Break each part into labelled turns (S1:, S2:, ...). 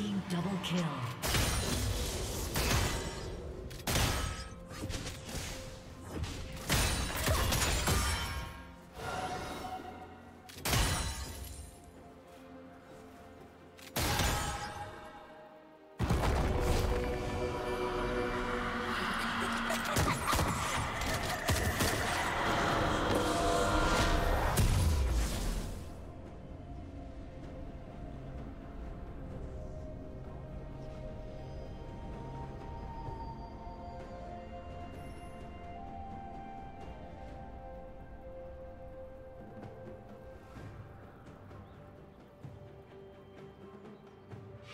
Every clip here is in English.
S1: team double kill.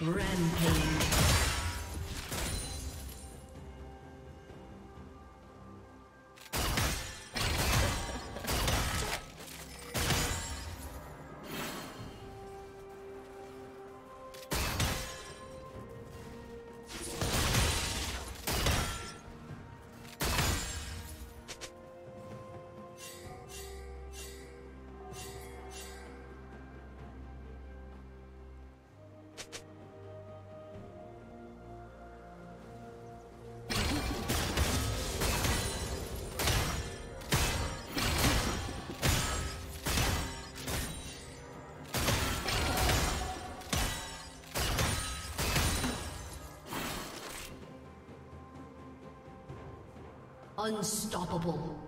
S1: Rampage. Unstoppable.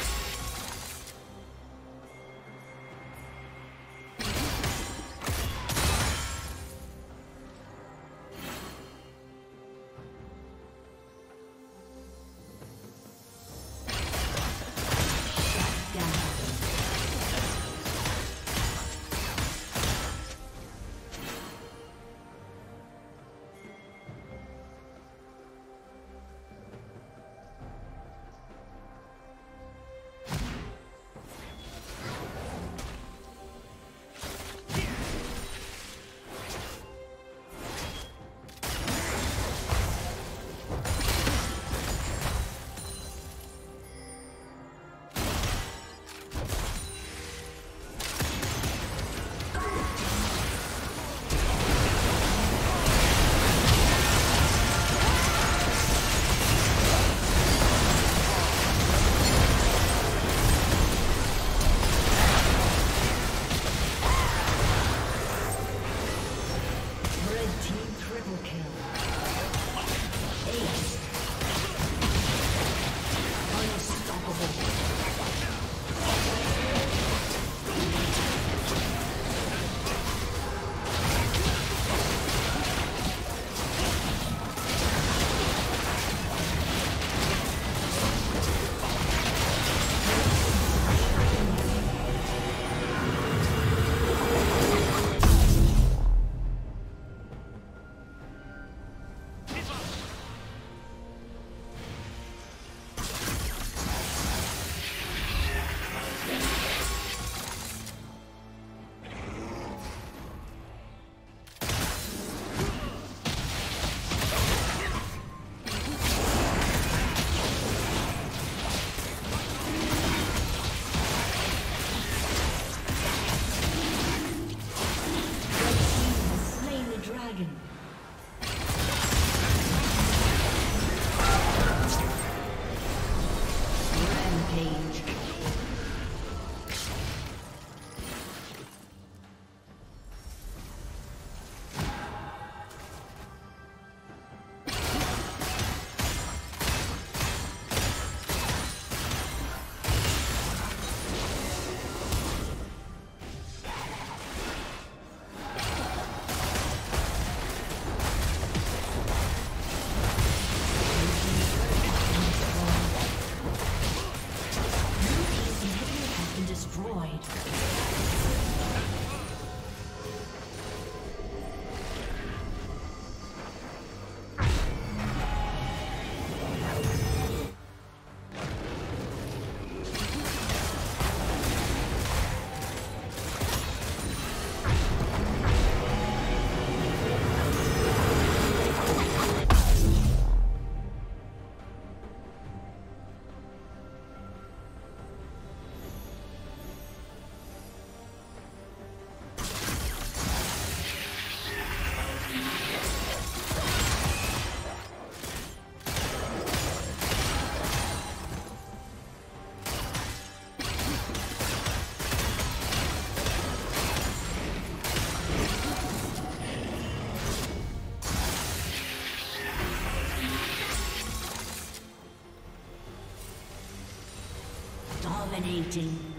S1: Dominating.